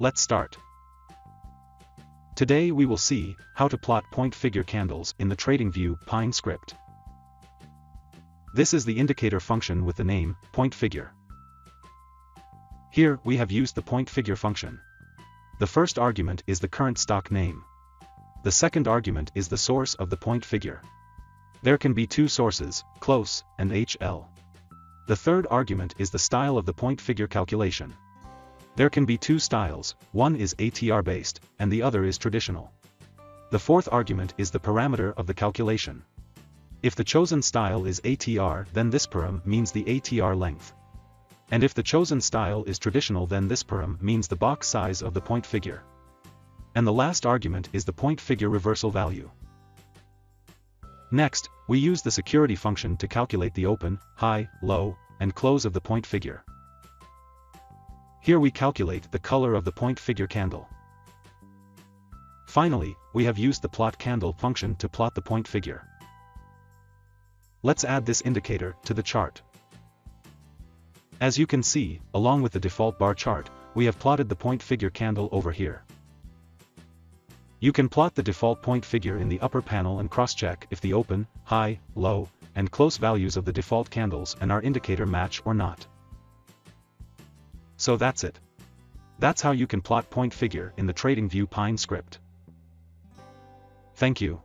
Let's start. Today we will see how to plot point figure candles in the TradingView Pine script. This is the indicator function with the name point figure. Here we have used the point figure function. The first argument is the current stock name. The second argument is the source of the point figure. There can be two sources, close and HL. The third argument is the style of the point figure calculation. There can be two styles, one is ATR based, and the other is traditional. The fourth argument is the parameter of the calculation. If the chosen style is ATR then this param means the ATR length. And if the chosen style is traditional then this param means the box size of the point figure. And the last argument is the point figure reversal value. Next, we use the security function to calculate the open, high, low, and close of the point figure. Here we calculate the color of the point figure candle. Finally, we have used the plot candle function to plot the point figure. Let's add this indicator to the chart. As you can see, along with the default bar chart, we have plotted the point figure candle over here. You can plot the default point figure in the upper panel and cross-check if the open, high, low, and close values of the default candles and our indicator match or not. So that's it. That's how you can plot point figure in the TradingView Pine script. Thank you.